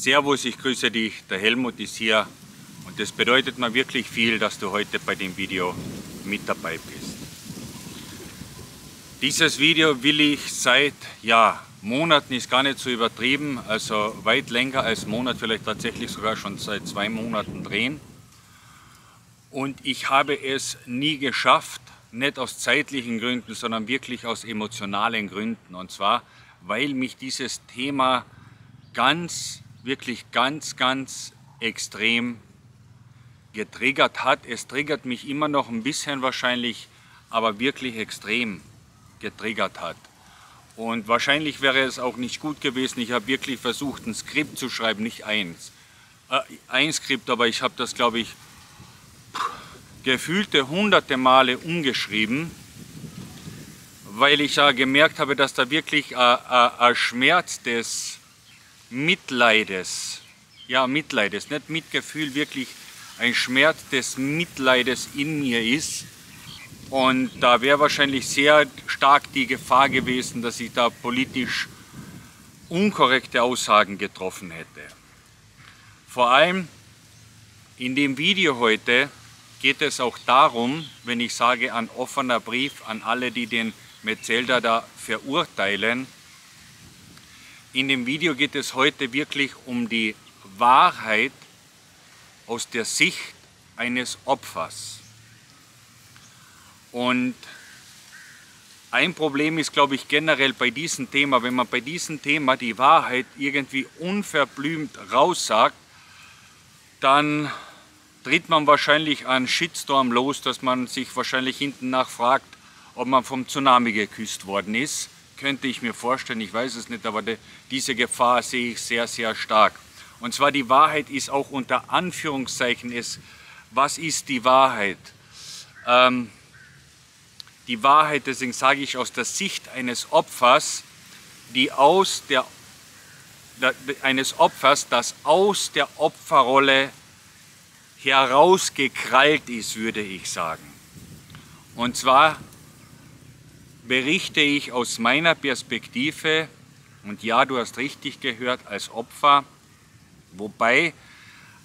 Servus, ich grüße dich, der Helmut ist hier und das bedeutet mir wirklich viel, dass du heute bei dem Video mit dabei bist. Dieses Video will ich seit ja, Monaten, ist gar nicht so übertrieben, also weit länger als Monat, vielleicht tatsächlich sogar schon seit zwei Monaten drehen. Und ich habe es nie geschafft, nicht aus zeitlichen Gründen, sondern wirklich aus emotionalen Gründen. Und zwar, weil mich dieses Thema ganz, wirklich ganz, ganz extrem getriggert hat. Es triggert mich immer noch ein bisschen wahrscheinlich, aber wirklich extrem getriggert hat. Und wahrscheinlich wäre es auch nicht gut gewesen. Ich habe wirklich versucht, ein Skript zu schreiben, nicht eins. Äh, ein Skript, aber ich habe das, glaube ich, gefühlte hunderte Male umgeschrieben, weil ich ja gemerkt habe, dass da wirklich ein Schmerz des Mitleides, ja Mitleides, nicht Mitgefühl, wirklich ein Schmerz des Mitleides in mir ist. Und da wäre wahrscheinlich sehr stark die Gefahr gewesen, dass ich da politisch unkorrekte Aussagen getroffen hätte. Vor allem in dem Video heute geht es auch darum, wenn ich sage ein offener Brief an alle, die den Metzelder da verurteilen. In dem Video geht es heute wirklich um die Wahrheit aus der Sicht eines Opfers. Und ein Problem ist, glaube ich, generell bei diesem Thema, wenn man bei diesem Thema die Wahrheit irgendwie unverblümt raussagt, dann tritt man wahrscheinlich einen Shitstorm los, dass man sich wahrscheinlich hinten nach fragt, ob man vom Tsunami geküsst worden ist. Könnte ich mir vorstellen, ich weiß es nicht, aber de, diese Gefahr sehe ich sehr, sehr stark. Und zwar die Wahrheit ist auch unter Anführungszeichen ist, was ist die Wahrheit? Ähm, die Wahrheit, deswegen sage ich aus der Sicht eines Opfers, die aus der, eines Opfers, das aus der Opferrolle herausgekrallt ist, würde ich sagen. Und zwar berichte ich aus meiner Perspektive, und ja, du hast richtig gehört, als Opfer, wobei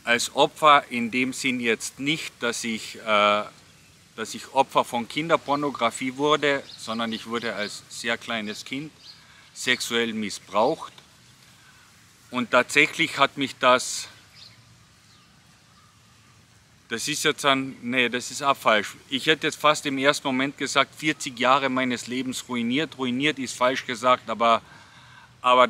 als Opfer in dem Sinn jetzt nicht, dass ich, äh, dass ich Opfer von Kinderpornografie wurde, sondern ich wurde als sehr kleines Kind sexuell missbraucht. Und tatsächlich hat mich das das ist jetzt ein, nee, das ist auch falsch. Ich hätte jetzt fast im ersten Moment gesagt, 40 Jahre meines Lebens ruiniert. Ruiniert ist falsch gesagt, aber, aber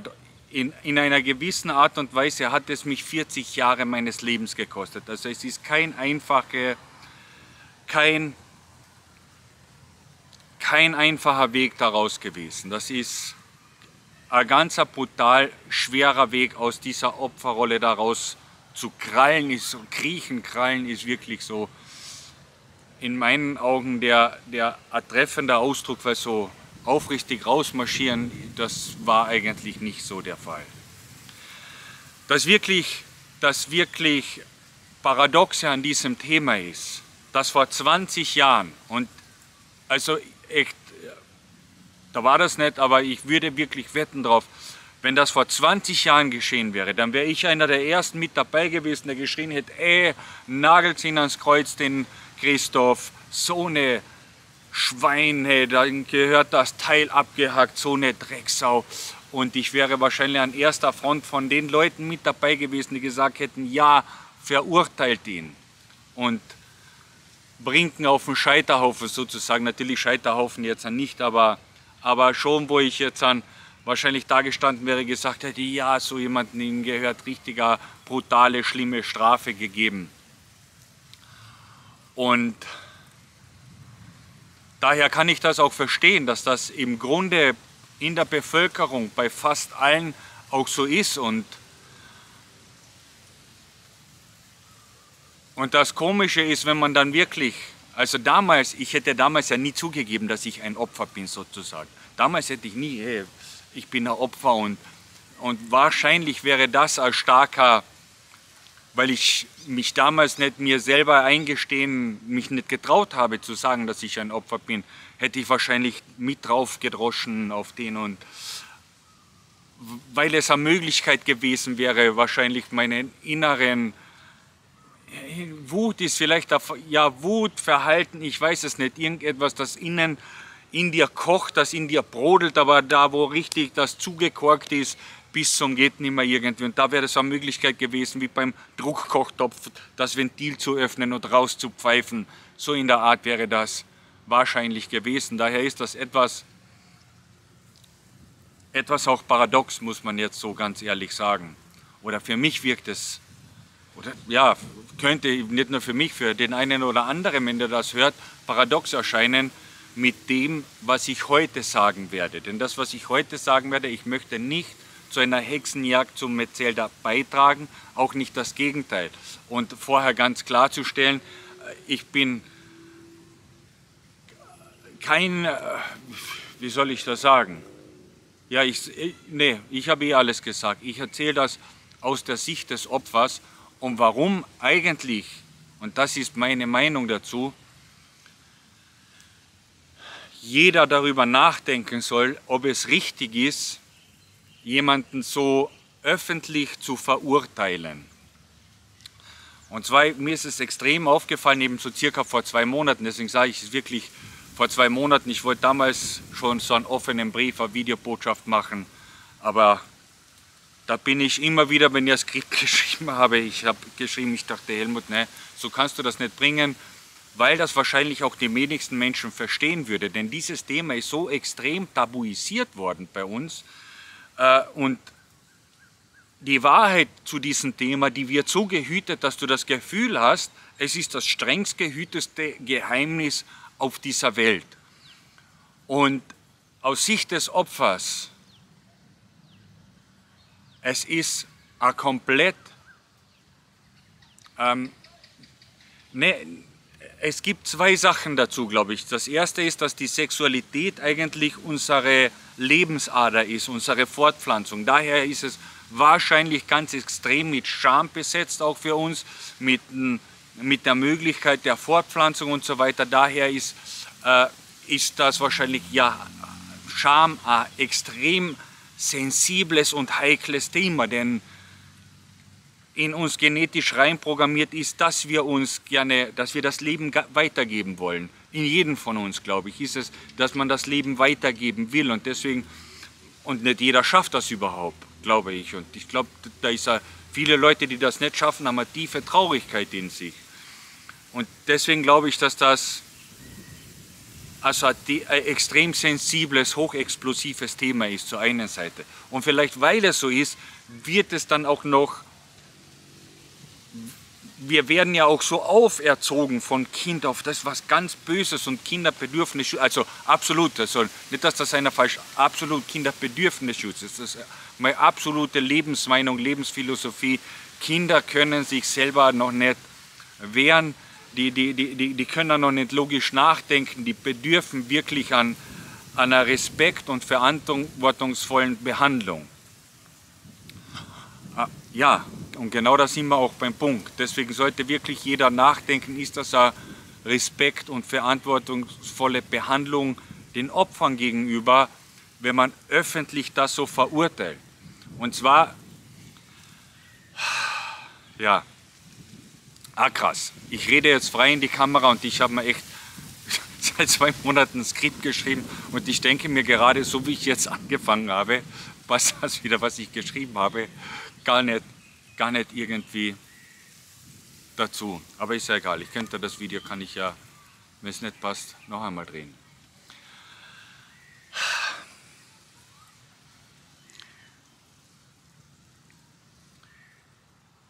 in, in einer gewissen Art und Weise hat es mich 40 Jahre meines Lebens gekostet. Also es ist kein einfacher, kein, kein einfacher Weg daraus gewesen. Das ist ein ganz brutal schwerer Weg aus dieser Opferrolle daraus zu krallen ist, kriechen, krallen ist wirklich so in meinen Augen der, der treffende Ausdruck, weil so aufrichtig rausmarschieren, das war eigentlich nicht so der Fall. Das wirklich, das wirklich Paradoxe an diesem Thema ist, dass vor 20 Jahren, und also echt, da war das nicht, aber ich würde wirklich wetten drauf, wenn das vor 20 Jahren geschehen wäre, dann wäre ich einer der Ersten mit dabei gewesen, der geschrien hätte, ey, nagelt ihn ans Kreuz, den Christoph, so eine Schweine, dann gehört das Teil abgehackt, so eine Drecksau. Und ich wäre wahrscheinlich an erster Front von den Leuten mit dabei gewesen, die gesagt hätten, ja, verurteilt ihn. Und bringt ihn auf den Scheiterhaufen sozusagen. Natürlich Scheiterhaufen jetzt nicht, aber, aber schon, wo ich jetzt an wahrscheinlich da gestanden wäre, gesagt hätte, ja, so jemanden gehört richtiger, brutale, schlimme Strafe gegeben. Und daher kann ich das auch verstehen, dass das im Grunde in der Bevölkerung bei fast allen auch so ist und Und das Komische ist, wenn man dann wirklich, also damals, ich hätte damals ja nie zugegeben, dass ich ein Opfer bin sozusagen. Damals hätte ich nie, hey, ich bin ein Opfer und, und wahrscheinlich wäre das als starker, weil ich mich damals nicht mir selber eingestehen, mich nicht getraut habe zu sagen, dass ich ein Opfer bin, hätte ich wahrscheinlich mit drauf gedroschen auf den und weil es eine Möglichkeit gewesen wäre, wahrscheinlich meinen inneren Wut ist vielleicht, ja Wut, Verhalten, ich weiß es nicht, irgendetwas, das innen in dir kocht, das in dir brodelt, aber da, wo richtig das zugekorkt ist, bis zum geht nicht mehr irgendwie. Und da wäre es eine Möglichkeit gewesen, wie beim Druckkochtopf, das Ventil zu öffnen und rauszupfeifen. So in der Art wäre das wahrscheinlich gewesen. Daher ist das etwas, etwas auch paradox, muss man jetzt so ganz ehrlich sagen. Oder für mich wirkt es, oder ja, könnte nicht nur für mich, für den einen oder anderen, wenn der das hört, paradox erscheinen, mit dem, was ich heute sagen werde. Denn das, was ich heute sagen werde, ich möchte nicht zu einer Hexenjagd zum Metzelda beitragen, auch nicht das Gegenteil. Und vorher ganz klarzustellen, ich bin kein, äh, wie soll ich das sagen? Ja, ich, nee, ich habe eh alles gesagt. Ich erzähle das aus der Sicht des Opfers und warum eigentlich, und das ist meine Meinung dazu, jeder darüber nachdenken soll, ob es richtig ist, jemanden so öffentlich zu verurteilen. Und zwar, mir ist es extrem aufgefallen, eben so circa vor zwei Monaten, deswegen sage ich es wirklich vor zwei Monaten, ich wollte damals schon so einen offenen Brief, eine Videobotschaft machen, aber da bin ich immer wieder, wenn ich das Skript geschrieben habe, ich habe geschrieben, ich dachte, Helmut, ne, so kannst du das nicht bringen, weil das wahrscheinlich auch die wenigsten Menschen verstehen würde. Denn dieses Thema ist so extrem tabuisiert worden bei uns. Äh, und die Wahrheit zu diesem Thema, die wird so gehütet, dass du das Gefühl hast, es ist das strengst gehüteste Geheimnis auf dieser Welt. Und aus Sicht des Opfers, es ist ein komplett ähm, ne, es gibt zwei Sachen dazu, glaube ich. Das erste ist, dass die Sexualität eigentlich unsere Lebensader ist, unsere Fortpflanzung. Daher ist es wahrscheinlich ganz extrem mit Scham besetzt, auch für uns, mit, mit der Möglichkeit der Fortpflanzung und so weiter. Daher ist, äh, ist das wahrscheinlich, ja, Scham ein extrem sensibles und heikles Thema, denn in uns genetisch reinprogrammiert ist, dass wir uns gerne, dass wir das Leben weitergeben wollen. In jedem von uns, glaube ich, ist es, dass man das Leben weitergeben will und deswegen, und nicht jeder schafft das überhaupt, glaube ich. Und ich glaube, da ist ja viele Leute, die das nicht schaffen, haben eine tiefe Traurigkeit in sich. Und deswegen glaube ich, dass das also ein extrem sensibles, hochexplosives Thema ist zur einen Seite. Und vielleicht weil es so ist, wird es dann auch noch wir werden ja auch so auferzogen von Kind auf das was ganz Böses und Kinderbedürfnis, also absolut, also nicht, dass das einer falsch, absolut Kinderbedürfnisschutz ist. Das ist meine absolute Lebensmeinung, Lebensphilosophie. Kinder können sich selber noch nicht wehren, die, die, die, die können noch nicht logisch nachdenken, die bedürfen wirklich an, an einer Respekt- und verantwortungsvollen Behandlung. Ja, und genau da sind wir auch beim Punkt. Deswegen sollte wirklich jeder nachdenken, ist das eine Respekt und verantwortungsvolle Behandlung den Opfern gegenüber, wenn man öffentlich das so verurteilt. Und zwar, ja, ah krass, ich rede jetzt frei in die Kamera und ich habe mir echt seit zwei Monaten ein Skript geschrieben und ich denke mir gerade, so wie ich jetzt angefangen habe, passt das wieder, was ich geschrieben habe, gar nicht gar nicht irgendwie dazu. Aber ist ja egal, ich könnte das Video, kann ich ja, wenn es nicht passt, noch einmal drehen.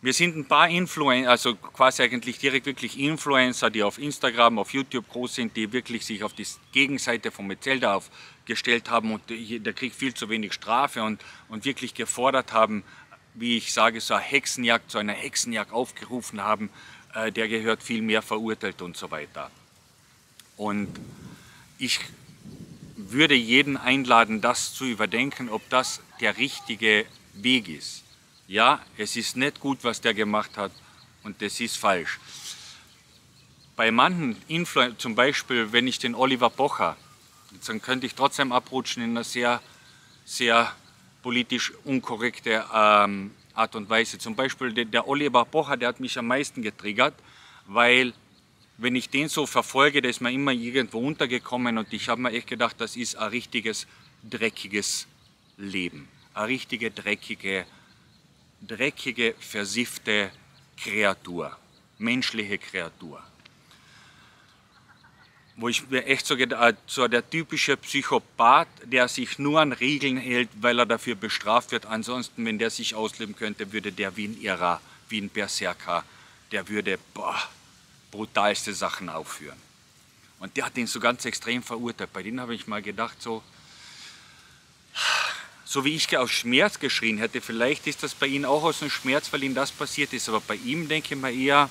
Wir sind ein paar Influencer, also quasi eigentlich direkt wirklich Influencer, die auf Instagram, auf YouTube groß sind, die wirklich sich auf die Gegenseite von Metzelda aufgestellt haben und der kriegt viel zu wenig Strafe und, und wirklich gefordert haben, wie ich sage, so eine Hexenjagd, zu einer Hexenjagd aufgerufen haben, äh, der gehört viel mehr verurteilt und so weiter. Und ich würde jeden einladen, das zu überdenken, ob das der richtige Weg ist. Ja, es ist nicht gut, was der gemacht hat und das ist falsch. Bei manchen Influencern, zum Beispiel, wenn ich den Oliver Pocher, dann könnte ich trotzdem abrutschen in eine sehr, sehr politisch unkorrekte ähm, Art und Weise. Zum Beispiel der, der Oliver Pocher, der hat mich am meisten getriggert, weil wenn ich den so verfolge, der ist mir immer irgendwo untergekommen und ich habe mir echt gedacht, das ist ein richtiges, dreckiges Leben. Eine richtige, dreckige, dreckige, versiffte Kreatur, menschliche Kreatur wo ich mir echt so so der typische Psychopath, der sich nur an Regeln hält, weil er dafür bestraft wird. Ansonsten, wenn der sich ausleben könnte, würde der wie ein Irrer, wie ein Berserker, der würde boah, brutalste Sachen aufführen. Und der hat ihn so ganz extrem verurteilt. Bei denen habe ich mal gedacht, so, so wie ich aus Schmerz geschrien hätte, vielleicht ist das bei Ihnen auch aus dem Schmerz, weil Ihnen das passiert ist. Aber bei ihm denke ich mir eher,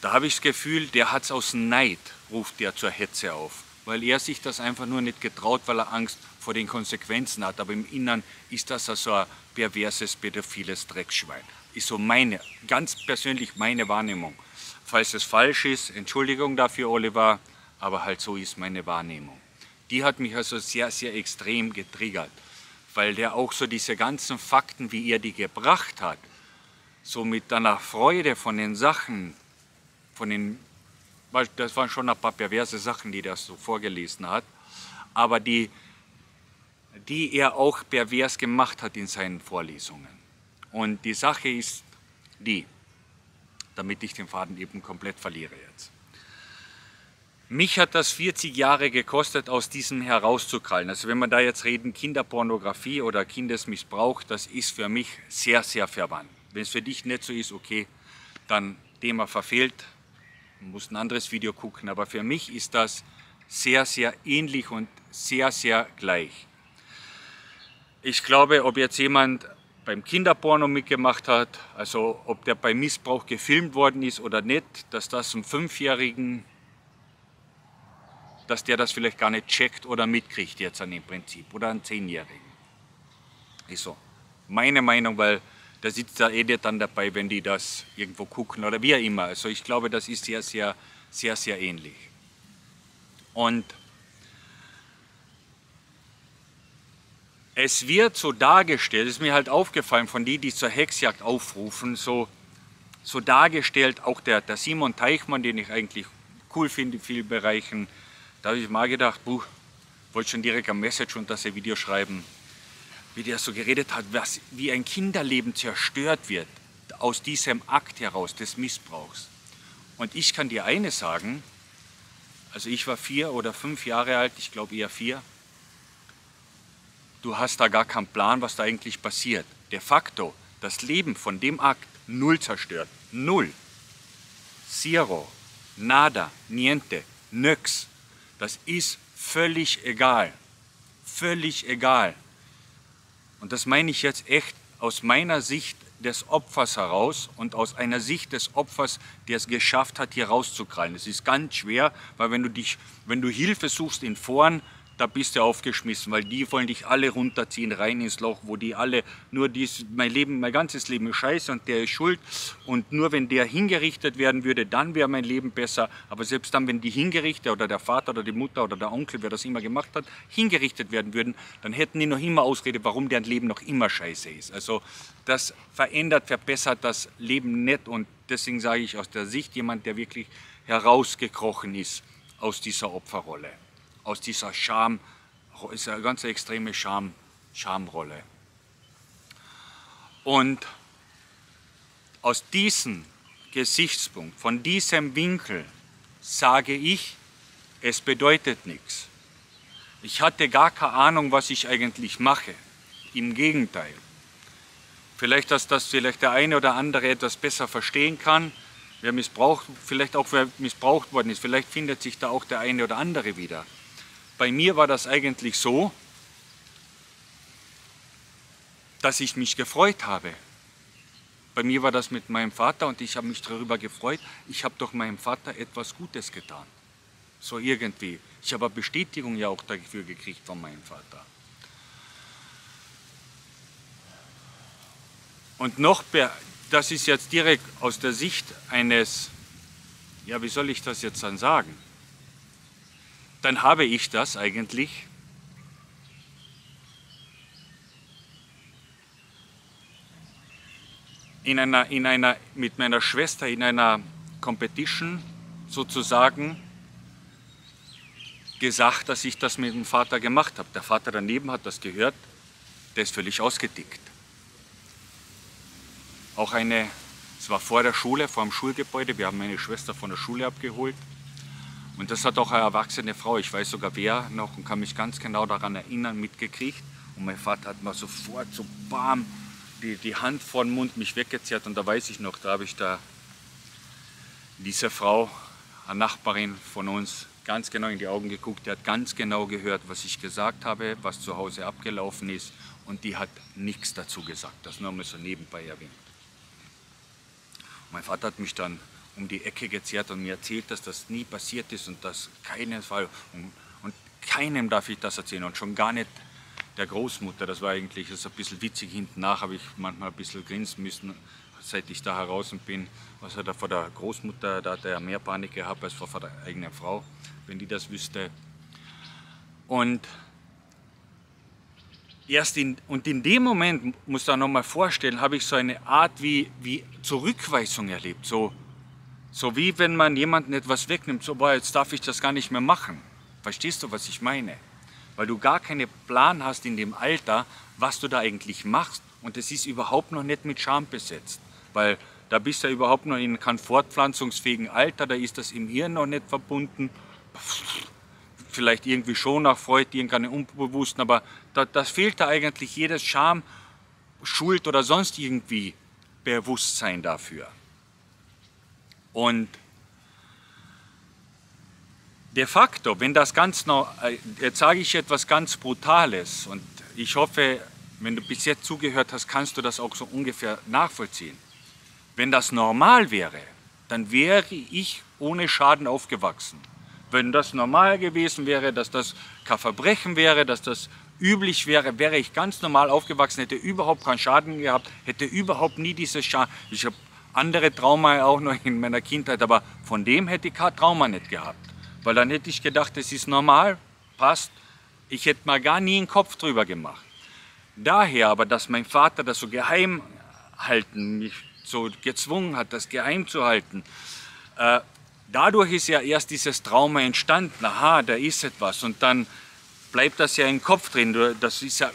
da habe ich das Gefühl, der hat es aus Neid, ruft der zur Hetze auf. Weil er sich das einfach nur nicht getraut, weil er Angst vor den Konsequenzen hat. Aber im Innern ist das also ein perverses, pädophiles Dreckschwein. Ist so meine, ganz persönlich meine Wahrnehmung. Falls es falsch ist, Entschuldigung dafür, Oliver, aber halt so ist meine Wahrnehmung. Die hat mich also sehr, sehr extrem getriggert, weil der auch so diese ganzen Fakten, wie er die gebracht hat, so mit einer Freude von den Sachen von den, das waren schon ein paar perverse Sachen, die er so vorgelesen hat, aber die, die er auch pervers gemacht hat in seinen Vorlesungen. Und die Sache ist die, damit ich den Faden eben komplett verliere jetzt. Mich hat das 40 Jahre gekostet, aus diesem herauszukrallen. Also wenn wir da jetzt reden, Kinderpornografie oder Kindesmissbrauch, das ist für mich sehr, sehr verwandt. Wenn es für dich nicht so ist, okay, dann Thema verfehlt, man muss ein anderes Video gucken, aber für mich ist das sehr, sehr ähnlich und sehr, sehr gleich. Ich glaube, ob jetzt jemand beim Kinderporno mitgemacht hat, also ob der beim Missbrauch gefilmt worden ist oder nicht, dass das einem Fünfjährigen, dass der das vielleicht gar nicht checkt oder mitkriegt jetzt an dem Prinzip oder einen Zehnjährigen. Ist so. Meine Meinung, weil da sitzt der Edith dann dabei, wenn die das irgendwo gucken oder wie auch immer. Also ich glaube, das ist sehr, sehr, sehr, sehr ähnlich. Und es wird so dargestellt, ist mir halt aufgefallen von denen, die zur Hexjagd aufrufen, so, so dargestellt, auch der, der Simon Teichmann, den ich eigentlich cool finde in vielen Bereichen, da habe ich mal gedacht, buh, wollte schon direkt ein Message unter das Video schreiben wie der so geredet hat, was, wie ein Kinderleben zerstört wird aus diesem Akt heraus des Missbrauchs. Und ich kann dir eines sagen, also ich war vier oder fünf Jahre alt, ich glaube eher vier, du hast da gar keinen Plan, was da eigentlich passiert. De facto, das Leben von dem Akt null zerstört. Null. Zero. Nada. Niente. Nix. Das ist völlig egal. Völlig egal. Und das meine ich jetzt echt aus meiner Sicht des Opfers heraus und aus einer Sicht des Opfers, der es geschafft hat, hier rauszukrallen. Es ist ganz schwer, weil wenn du dich, wenn du Hilfe suchst in Foren, da bist du aufgeschmissen, weil die wollen dich alle runterziehen, rein ins Loch, wo die alle nur dies, mein Leben, mein ganzes Leben ist scheiße und der ist schuld und nur wenn der hingerichtet werden würde, dann wäre mein Leben besser. Aber selbst dann, wenn die hingerichtet oder der Vater oder die Mutter oder der Onkel, wer das immer gemacht hat, hingerichtet werden würden, dann hätten die noch immer Ausrede, warum deren Leben noch immer scheiße ist. Also das verändert, verbessert das Leben nicht und deswegen sage ich aus der Sicht jemand, der wirklich herausgekrochen ist aus dieser Opferrolle aus dieser Scham, ist eine ganz extreme Scham, Schamrolle. Und aus diesem Gesichtspunkt, von diesem Winkel sage ich, es bedeutet nichts. Ich hatte gar keine Ahnung, was ich eigentlich mache. Im Gegenteil. Vielleicht, dass das vielleicht der eine oder andere etwas besser verstehen kann, wer missbraucht, vielleicht auch wer missbraucht worden ist. Vielleicht findet sich da auch der eine oder andere wieder. Bei mir war das eigentlich so, dass ich mich gefreut habe. Bei mir war das mit meinem Vater und ich habe mich darüber gefreut, ich habe doch meinem Vater etwas Gutes getan. So irgendwie. Ich habe Bestätigung ja auch dafür gekriegt von meinem Vater. Und noch, das ist jetzt direkt aus der Sicht eines, ja, wie soll ich das jetzt dann sagen? dann habe ich das eigentlich. In einer, in einer, mit meiner Schwester in einer Competition sozusagen gesagt, dass ich das mit dem Vater gemacht habe. Der Vater daneben hat das gehört, der ist völlig ausgedickt. Auch eine, es war vor der Schule, vor dem Schulgebäude, wir haben meine Schwester von der Schule abgeholt, und das hat auch eine erwachsene Frau, ich weiß sogar wer noch und kann mich ganz genau daran erinnern, mitgekriegt. Und mein Vater hat mir sofort so bam die, die Hand vor den Mund mich weggezerrt und da weiß ich noch, da habe ich da diese Frau, eine Nachbarin von uns, ganz genau in die Augen geguckt, die hat ganz genau gehört, was ich gesagt habe, was zu Hause abgelaufen ist und die hat nichts dazu gesagt, das nur mal so nebenbei erwähnt. Mein Vater hat mich dann um die Ecke gezerrt und mir erzählt, dass das nie passiert ist und dass keinen Fall und, und keinem darf ich das erzählen und schon gar nicht der Großmutter. Das war eigentlich das ein bisschen witzig. Hinten nach habe ich manchmal ein bisschen grinsen müssen, seit ich da heraus bin. Was hat er vor der Großmutter, da hat er mehr Panik gehabt als vor der eigenen Frau, wenn die das wüsste. Und erst in, und in dem Moment, muss da nochmal vorstellen, habe ich so eine Art wie, wie Zurückweisung erlebt. So, so wie wenn man jemandem etwas wegnimmt, so, boah, jetzt darf ich das gar nicht mehr machen. Verstehst du, was ich meine? weil du gar keinen Plan hast in dem Alter, was du da eigentlich machst. Und es ist überhaupt noch nicht mit Scham besetzt, weil da bist du ja überhaupt noch in keinem fortpflanzungsfähigen Alter, da ist das im Hirn noch nicht verbunden. Vielleicht irgendwie schon nach Freud, irgendeine Unbewussten, aber da, das fehlt da eigentlich jedes Scham, Schuld oder sonst irgendwie Bewusstsein dafür. Und de facto, wenn das ganz noch, äh, jetzt sage ich etwas ganz Brutales und ich hoffe, wenn du bis jetzt zugehört hast, kannst du das auch so ungefähr nachvollziehen. Wenn das normal wäre, dann wäre ich ohne Schaden aufgewachsen. Wenn das normal gewesen wäre, dass das kein Verbrechen wäre, dass das üblich wäre, wäre ich ganz normal aufgewachsen, hätte überhaupt keinen Schaden gehabt, hätte überhaupt nie dieses Schaden. Ich habe andere Trauma auch noch in meiner Kindheit, aber von dem hätte ich kein Trauma nicht gehabt. Weil dann hätte ich gedacht, das ist normal, passt. Ich hätte mal gar nie einen Kopf drüber gemacht. Daher aber, dass mein Vater das so geheim halten, mich so gezwungen hat, das geheim zu halten, äh, dadurch ist ja erst dieses Trauma entstanden. Aha, da ist etwas. Und dann bleibt das ja im Kopf drin. Das ist ja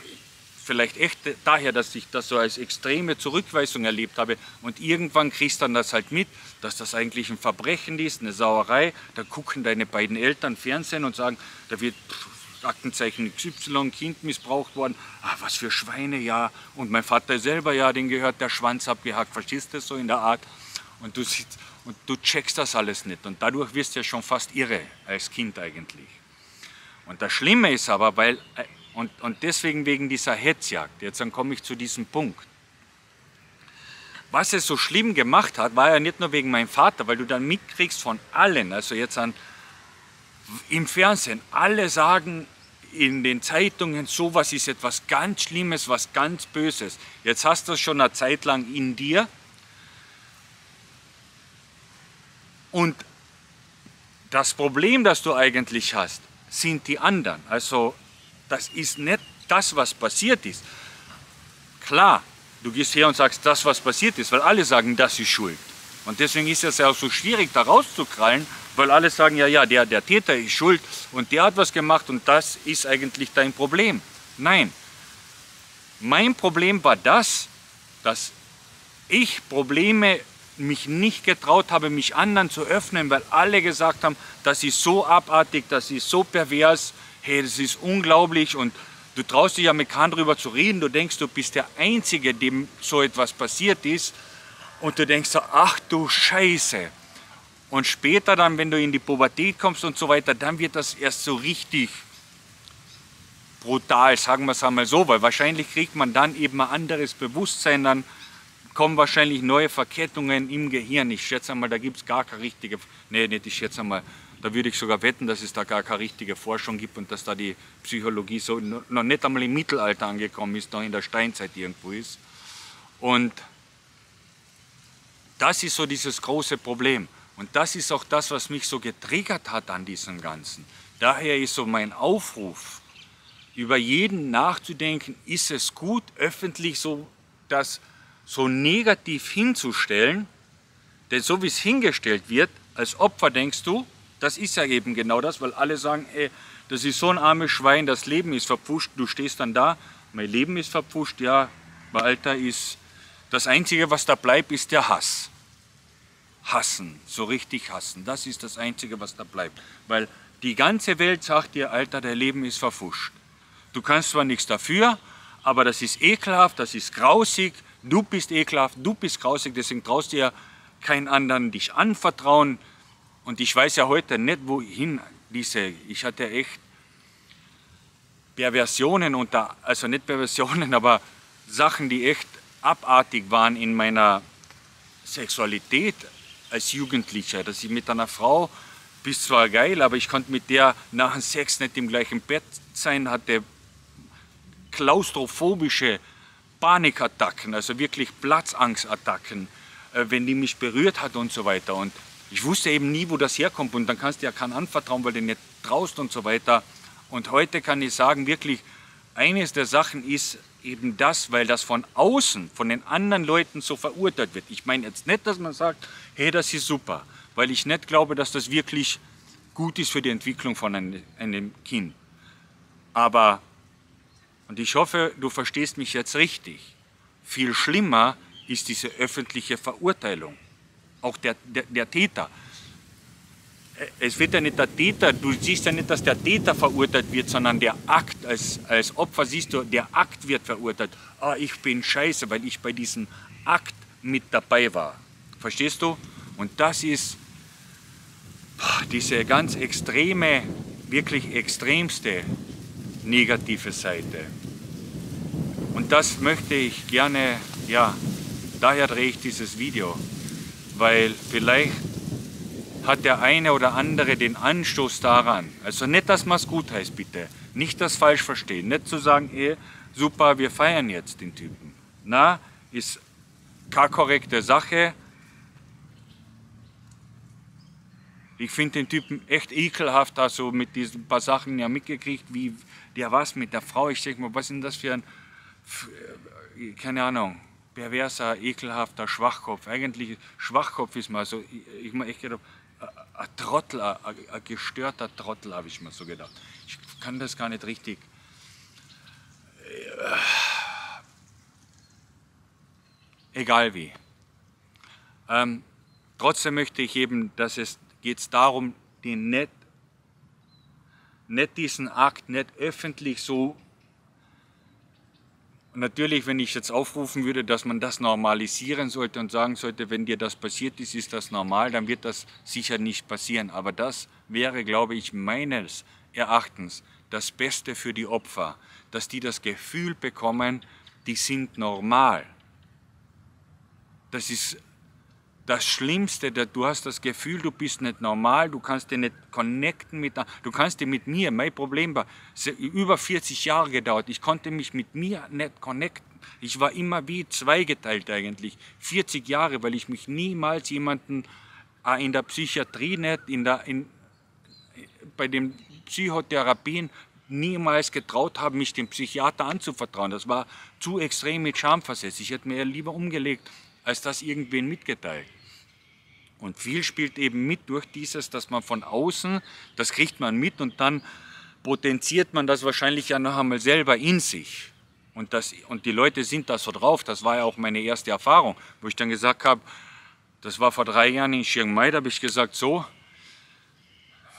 vielleicht echt daher, dass ich das so als extreme Zurückweisung erlebt habe und irgendwann kriegst du dann das halt mit, dass das eigentlich ein Verbrechen ist, eine Sauerei. Da gucken deine beiden Eltern Fernsehen und sagen, da wird Aktenzeichen XY, Kind missbraucht worden. Ah, was für Schweine, ja. Und mein Vater selber, ja, den gehört der Schwanz abgehackt. Verstehst du das so in der Art? Und du, sitzt, und du checkst das alles nicht. Und dadurch wirst du ja schon fast irre als Kind eigentlich. Und das Schlimme ist aber, weil äh, und, und deswegen wegen dieser Hetzjagd, jetzt dann komme ich zu diesem Punkt. Was es so schlimm gemacht hat, war ja nicht nur wegen meinem Vater, weil du dann mitkriegst von allen, also jetzt an, im Fernsehen, alle sagen in den Zeitungen, sowas ist etwas ganz Schlimmes, was ganz Böses. Jetzt hast du es schon eine Zeit lang in dir und das Problem, das du eigentlich hast, sind die anderen. Also das ist nicht das, was passiert ist. Klar, du gehst her und sagst, das, was passiert ist, weil alle sagen, das ist Schuld. Und deswegen ist es ja auch so schwierig, da rauszukrallen, weil alle sagen, ja, ja, der, der Täter ist schuld und der hat was gemacht und das ist eigentlich dein Problem. Nein, mein Problem war das, dass ich Probleme mich nicht getraut habe, mich anderen zu öffnen, weil alle gesagt haben, das ist so abartig, das ist so pervers, hey, das ist unglaublich und du traust dich ja mit keinem drüber zu reden, du denkst, du bist der Einzige, dem so etwas passiert ist und du denkst so, ach du Scheiße. Und später dann, wenn du in die Pubertät kommst und so weiter, dann wird das erst so richtig brutal, sagen wir es einmal so, weil wahrscheinlich kriegt man dann eben ein anderes Bewusstsein, dann kommen wahrscheinlich neue Verkettungen im Gehirn. Ich schätze einmal, da gibt es gar keine richtige, nee, nicht ich schätze einmal, da würde ich sogar wetten, dass es da gar keine richtige Forschung gibt und dass da die Psychologie so noch nicht einmal im Mittelalter angekommen ist, noch in der Steinzeit irgendwo ist. Und das ist so dieses große Problem. Und das ist auch das, was mich so getriggert hat an diesem Ganzen. Daher ist so mein Aufruf, über jeden nachzudenken, ist es gut, öffentlich so das so negativ hinzustellen, denn so wie es hingestellt wird, als Opfer denkst du, das ist ja eben genau das, weil alle sagen, ey, das ist so ein armes Schwein, das Leben ist verpfuscht, du stehst dann da, mein Leben ist verpfuscht, ja, mein Alter ist, das Einzige, was da bleibt, ist der Hass. Hassen, so richtig hassen, das ist das Einzige, was da bleibt. Weil die ganze Welt sagt dir, Alter, dein Leben ist verpfuscht. Du kannst zwar nichts dafür, aber das ist ekelhaft, das ist grausig, du bist ekelhaft, du bist grausig, deswegen traust dir keinen anderen dich anvertrauen. Und ich weiß ja heute nicht, wohin diese, ich hatte echt Perversionen unter, also nicht Perversionen, aber Sachen, die echt abartig waren in meiner Sexualität als Jugendlicher, dass ich mit einer Frau, bist zwar geil, aber ich konnte mit der nach dem Sex nicht im gleichen Bett sein, hatte klaustrophobische Panikattacken, also wirklich Platzangstattacken, äh, wenn die mich berührt hat und so weiter. Und ich wusste eben nie, wo das herkommt und dann kannst du ja keinen anvertrauen, weil du nicht traust und so weiter. Und heute kann ich sagen, wirklich, eines der Sachen ist eben das, weil das von außen, von den anderen Leuten so verurteilt wird. Ich meine jetzt nicht, dass man sagt, hey, das ist super, weil ich nicht glaube, dass das wirklich gut ist für die Entwicklung von einem, einem Kind. Aber, und ich hoffe, du verstehst mich jetzt richtig, viel schlimmer ist diese öffentliche Verurteilung, auch der, der, der Täter es wird ja nicht der Täter, du siehst ja nicht, dass der Täter verurteilt wird, sondern der Akt, als, als Opfer siehst du, der Akt wird verurteilt. Ah, ich bin scheiße, weil ich bei diesem Akt mit dabei war. Verstehst du? Und das ist diese ganz extreme, wirklich extremste negative Seite. Und das möchte ich gerne, ja, daher drehe ich dieses Video, weil vielleicht hat der eine oder andere den Anstoß daran. Also nicht, dass man es gut heißt, bitte. Nicht das falsch verstehen. Nicht zu sagen, ey, super, wir feiern jetzt den Typen. Na, ist keine korrekte Sache. Ich finde den Typen echt ekelhaft, also mit diesen paar Sachen ja mitgekriegt, wie der was mit der Frau. Ich denke mal, was ist denn das für ein, keine Ahnung, perverser, ekelhafter Schwachkopf. Eigentlich Schwachkopf ist mal so, ich, ich mal echt gedacht, ein Trottel, ein, gestörter Trottel, habe ich mir so gedacht. Ich kann das gar nicht richtig. Egal wie. Ähm, trotzdem möchte ich eben, dass es geht darum, den nicht, nicht diesen Akt nicht öffentlich so natürlich, wenn ich jetzt aufrufen würde, dass man das normalisieren sollte und sagen sollte, wenn dir das passiert ist, ist das normal, dann wird das sicher nicht passieren. Aber das wäre, glaube ich, meines Erachtens das Beste für die Opfer, dass die das Gefühl bekommen, die sind normal. Das ist das Schlimmste, du hast das Gefühl, du bist nicht normal, du kannst dich nicht connecten mit, du kannst dich mit mir, mein Problem war, über 40 Jahre gedauert, ich konnte mich mit mir nicht connecten. Ich war immer wie zweigeteilt eigentlich, 40 Jahre, weil ich mich niemals jemanden äh, in der Psychiatrie nicht, in der, in, bei den Psychotherapien niemals getraut habe, mich dem Psychiater anzuvertrauen. Das war zu extrem mit Scham versetzt. Ich hätte mir lieber umgelegt, als das irgendwen mitgeteilt. Und viel spielt eben mit durch dieses, dass man von außen, das kriegt man mit und dann potenziert man das wahrscheinlich ja noch einmal selber in sich. Und, das, und die Leute sind da so drauf, das war ja auch meine erste Erfahrung, wo ich dann gesagt habe, das war vor drei Jahren in Chiang Mai, da habe ich gesagt, so,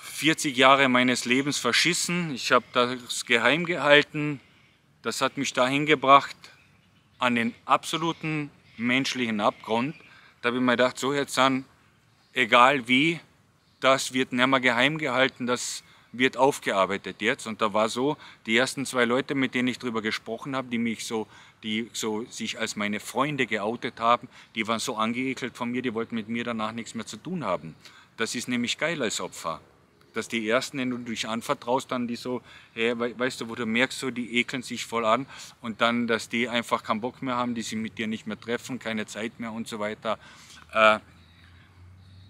40 Jahre meines Lebens verschissen, ich habe das geheim gehalten, das hat mich dahin gebracht, an den absoluten menschlichen Abgrund. Da habe ich mir gedacht, so jetzt dann, egal wie, das wird nicht mehr geheim gehalten, das wird aufgearbeitet jetzt. Und da war so, die ersten zwei Leute, mit denen ich darüber gesprochen habe, die mich so, die so sich als meine Freunde geoutet haben, die waren so angeekelt von mir, die wollten mit mir danach nichts mehr zu tun haben. Das ist nämlich geil als Opfer dass die Ersten, denen du dich anvertraust, dann die so, hey, weißt du, wo du merkst, so, die ekeln sich voll an und dann, dass die einfach keinen Bock mehr haben, die sich mit dir nicht mehr treffen, keine Zeit mehr und so weiter. Äh,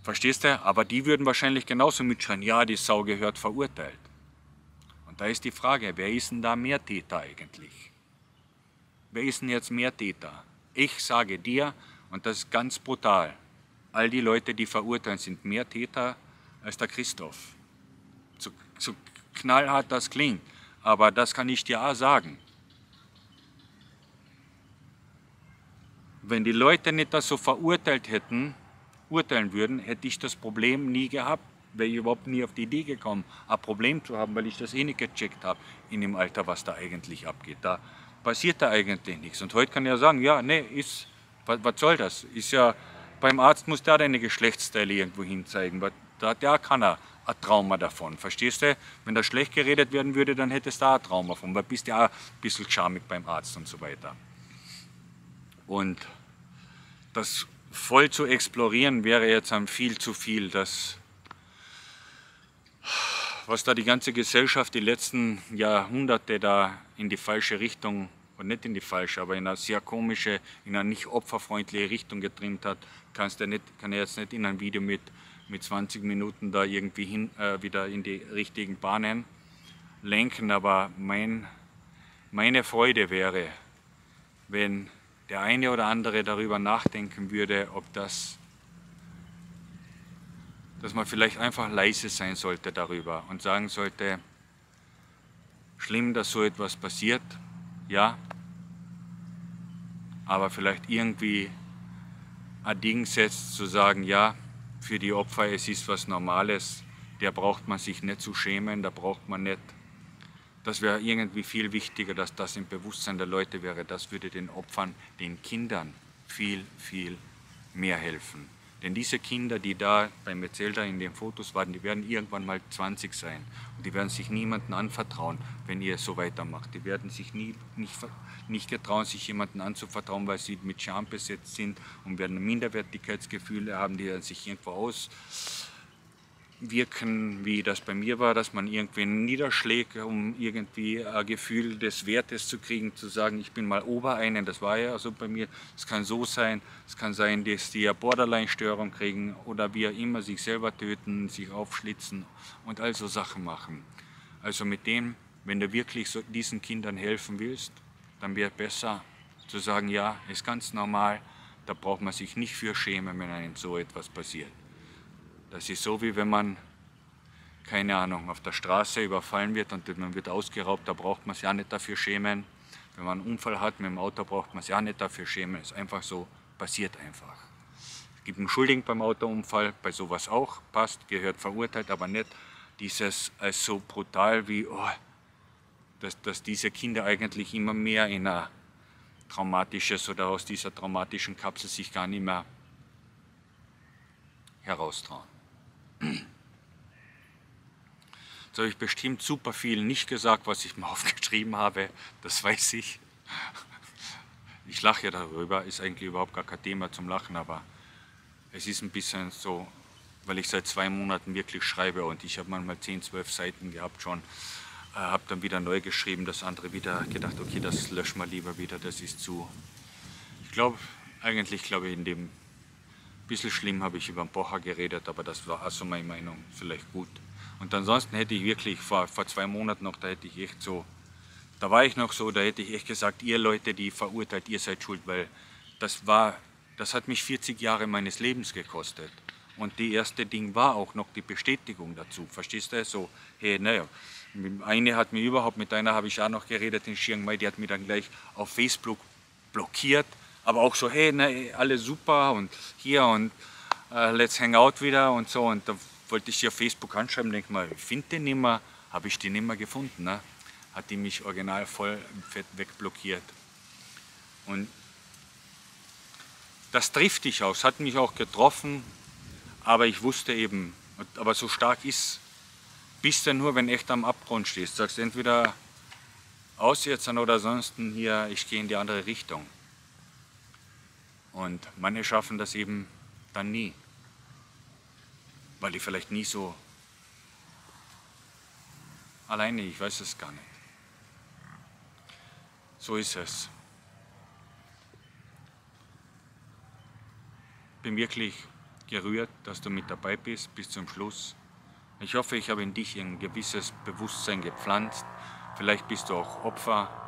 verstehst du? Aber die würden wahrscheinlich genauso mitschreien, ja, die Sau gehört verurteilt. Und da ist die Frage, wer ist denn da mehr Täter eigentlich? Wer ist denn jetzt mehr Täter? Ich sage dir, und das ist ganz brutal, all die Leute, die verurteilen, sind mehr Täter als der Christoph. So, so knallhart das klingt, aber das kann ich dir auch sagen. Wenn die Leute nicht das so verurteilt hätten, urteilen würden, hätte ich das Problem nie gehabt. Wäre ich überhaupt nie auf die Idee gekommen, ein Problem zu haben, weil ich das eh nicht gecheckt habe in dem Alter, was da eigentlich abgeht. Da passiert da eigentlich nichts. Und heute kann ich ja sagen, ja, nee, ist, was, was soll das? Ist ja, beim Arzt muss der deine Geschlechtsteile irgendwo hinzeigen. Da hat der keiner ein Trauma davon. Verstehst du? Wenn da schlecht geredet werden würde, dann hättest du auch ein Trauma davon, weil bist ja auch ein bisschen schamig beim Arzt und so weiter. Und das voll zu explorieren wäre jetzt am viel zu viel. Das, was da die ganze Gesellschaft die letzten Jahrhunderte da in die falsche Richtung, und nicht in die falsche, aber in eine sehr komische, in eine nicht opferfreundliche Richtung getrimmt hat, kannst du nicht, kann ich jetzt nicht in ein Video mit, mit 20 Minuten da irgendwie hin, äh, wieder in die richtigen Bahnen lenken. Aber mein, meine Freude wäre, wenn der eine oder andere darüber nachdenken würde, ob das, dass man vielleicht einfach leise sein sollte darüber und sagen sollte, schlimm, dass so etwas passiert, ja, aber vielleicht irgendwie ein Ding setzt, zu sagen, ja, für die Opfer, es ist was Normales, der braucht man sich nicht zu schämen, da braucht man nicht das wäre irgendwie viel wichtiger, dass das im Bewusstsein der Leute wäre. Das würde den Opfern, den Kindern viel, viel mehr helfen. Denn diese Kinder, die da beim Metzelda in den Fotos waren, die werden irgendwann mal 20 sein. Und die werden sich niemandem anvertrauen, wenn ihr so weitermacht. Die werden sich nie, nicht, nicht getrauen, sich jemandem anzuvertrauen, weil sie mit Scham besetzt sind und werden Minderwertigkeitsgefühle haben, die sich irgendwo aus wirken, wie das bei mir war, dass man irgendwie niederschlägt, um irgendwie ein Gefühl des Wertes zu kriegen, zu sagen, ich bin mal Obereinen, das war ja so bei mir. Es kann so sein, es kann sein, dass die eine Borderline-Störung kriegen oder wie auch immer sich selber töten, sich aufschlitzen und all so Sachen machen. Also mit dem, wenn du wirklich so diesen Kindern helfen willst, dann wäre es besser zu sagen, ja, ist ganz normal, da braucht man sich nicht für schämen, wenn einem so etwas passiert. Das ist so, wie wenn man, keine Ahnung, auf der Straße überfallen wird und man wird ausgeraubt, da braucht man sich auch nicht dafür schämen. Wenn man einen Unfall hat mit dem Auto, braucht man sich auch nicht dafür schämen. Es ist einfach so, passiert einfach. Es gibt einen Schuldigen beim Autounfall, bei sowas auch, passt, gehört verurteilt, aber nicht dieses als so brutal wie, oh, dass, dass diese Kinder eigentlich immer mehr in ein traumatisches oder aus dieser traumatischen Kapsel sich gar nicht mehr heraustrauen. Jetzt habe ich bestimmt super viel nicht gesagt, was ich mir aufgeschrieben habe, das weiß ich. Ich lache ja darüber, ist eigentlich überhaupt gar kein Thema zum Lachen, aber es ist ein bisschen so, weil ich seit zwei Monaten wirklich schreibe und ich habe manchmal 10, 12 Seiten gehabt schon, äh, habe dann wieder neu geschrieben, das andere wieder gedacht, okay, das löschen wir lieber wieder, das ist zu. Ich glaube, eigentlich glaube ich in dem bisschen schlimm habe ich über den Bocher geredet, aber das war also meine Meinung, vielleicht gut. Und ansonsten hätte ich wirklich vor, vor zwei Monaten noch, da hätte ich echt so, da war ich noch so, da hätte ich echt gesagt, ihr Leute, die verurteilt, ihr seid schuld, weil das war, das hat mich 40 Jahre meines Lebens gekostet. Und die erste Ding war auch noch die Bestätigung dazu. Verstehst du? So, hey, naja, eine hat mir überhaupt, mit einer habe ich auch noch geredet in Chiang Mai, die hat mich dann gleich auf Facebook blockiert aber auch so, hey, ne, alles super und hier und uh, let's hang out wieder und so. Und da wollte ich sie auf Facebook anschreiben, denke mal, ich finde den nicht mehr, habe ich den nicht mehr gefunden. Ne? Hat die mich original voll wegblockiert. Und das trifft dich aus, hat mich auch getroffen, aber ich wusste eben, aber so stark ist, bist du nur, wenn echt am Abgrund stehst. Sagst entweder aus jetzt oder sonst hier, ich gehe in die andere Richtung. Und manche schaffen das eben dann nie, weil die vielleicht nie so alleine, ich weiß es gar nicht. So ist es. Bin wirklich gerührt, dass du mit dabei bist bis zum Schluss. Ich hoffe, ich habe in dich ein gewisses Bewusstsein gepflanzt. Vielleicht bist du auch Opfer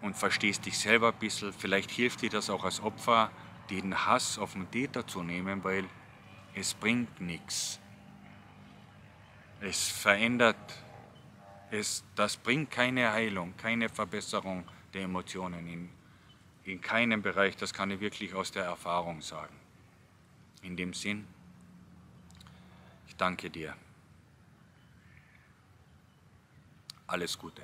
und verstehst dich selber ein bisschen. Vielleicht hilft dir das auch als Opfer, den Hass auf den Täter zu nehmen, weil es bringt nichts. Es verändert, es, das bringt keine Heilung, keine Verbesserung der Emotionen in, in keinem Bereich. Das kann ich wirklich aus der Erfahrung sagen. In dem Sinn, ich danke dir. Alles Gute.